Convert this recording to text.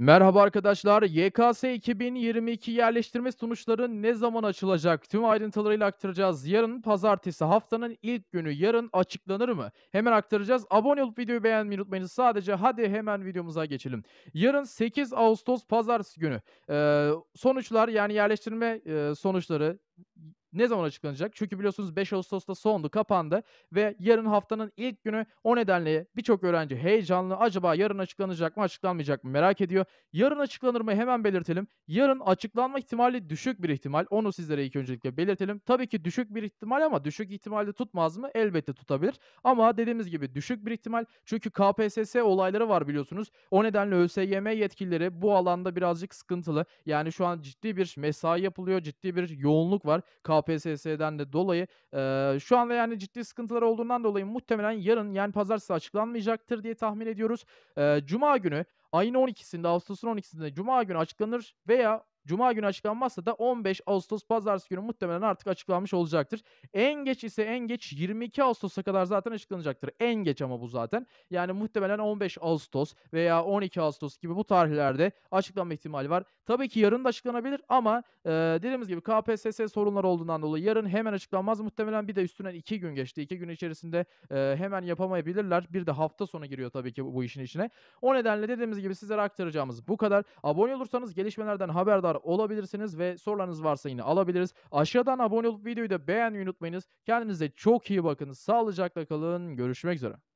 Merhaba arkadaşlar. YKS 2022 yerleştirme sonuçları ne zaman açılacak? Tüm ayrıntılarıyla aktaracağız. Yarın pazartesi haftanın ilk günü. Yarın açıklanır mı? Hemen aktaracağız. Abone olup videoyu beğenmeyi unutmayınız. Sadece hadi hemen videomuza geçelim. Yarın 8 Ağustos pazartesi günü. Ee, sonuçlar yani yerleştirme e, sonuçları ne zaman açıklanacak? Çünkü biliyorsunuz 5 Ağustos'ta sondu, kapandı ve yarın haftanın ilk günü. O nedenle birçok öğrenci heyecanlı. Acaba yarın açıklanacak mı, açıklanmayacak mı merak ediyor. Yarın açıklanır mı hemen belirtelim. Yarın açıklanma ihtimali düşük bir ihtimal. Onu sizlere ilk öncelikle belirtelim. Tabii ki düşük bir ihtimal ama düşük ihtimalde tutmaz mı? Elbette tutabilir. Ama dediğimiz gibi düşük bir ihtimal. Çünkü KPSS olayları var biliyorsunuz. O nedenle ÖSYM yetkilileri bu alanda birazcık sıkıntılı. Yani şu an ciddi bir mesai yapılıyor. Ciddi bir yoğunluk var. KPSS'den de dolayı. Eee, şu anda yani ciddi sıkıntılar olduğundan dolayı muhtemelen yarın yani pazartesi açıklanmayacaktır diye tahmin ediyoruz. Eee, Cuma günü ayın 12'sinde Ağustos'un 12'sinde Cuma günü açıklanır veya Cuma günü açıklanmazsa da 15 Ağustos pazartesi günü muhtemelen artık açıklanmış olacaktır. En geç ise en geç 22 Ağustos'a kadar zaten açıklanacaktır. En geç ama bu zaten. Yani muhtemelen 15 Ağustos veya 12 Ağustos gibi bu tarihlerde açıklanma ihtimali var. Tabii ki yarın da açıklanabilir ama e, dediğimiz gibi KPSS sorunları olduğundan dolayı yarın hemen açıklanmaz. Muhtemelen bir de üstünden 2 gün geçti. 2 gün içerisinde e, hemen yapamayabilirler. Bir de hafta sonu giriyor tabii ki bu, bu işin içine. O nedenle gibi sizlere aktaracağımız bu kadar. Abone olursanız gelişmelerden haberdar olabilirsiniz ve sorularınız varsa yine alabiliriz. Aşağıdan abone olup videoyu da beğenmeyi unutmayınız. Kendinize çok iyi bakın. Sağlıcakla kalın. Görüşmek üzere.